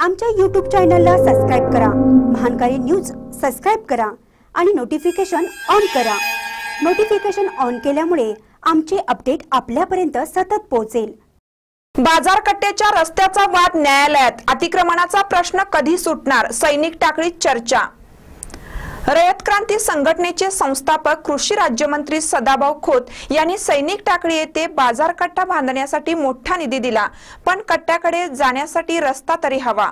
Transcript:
आमच्या यूट्यूब चॅनलला सबस्क्राईब करा. महानकारी न्यूज सबस्क्राईब करा आणि नोटिफिकेशन ऑन करा. नोटिफिकेशन ऑन केल्यामुळे आमचे अपडेट आपल्यापर्यंत सतत पोहोचेल. बाजारकट्ट्याच्या रस्त्याचा वाद न्यायालयात. अतिक्रमणाचा प्रश्न कधी सुटणार? सैनिक टाकळीत चर्चा. रयत क्रांती संघटनेचे संस्थापक कृषी राज्यमंत्री सदाभाऊ खोत यांनी सैनिक टाकळी येथे बाजार कट्टा बांधण्यासाठी मोठा निधी दिला. पण कट्ट्याकडे जाण्यासाठी रस्ता तरी हवा.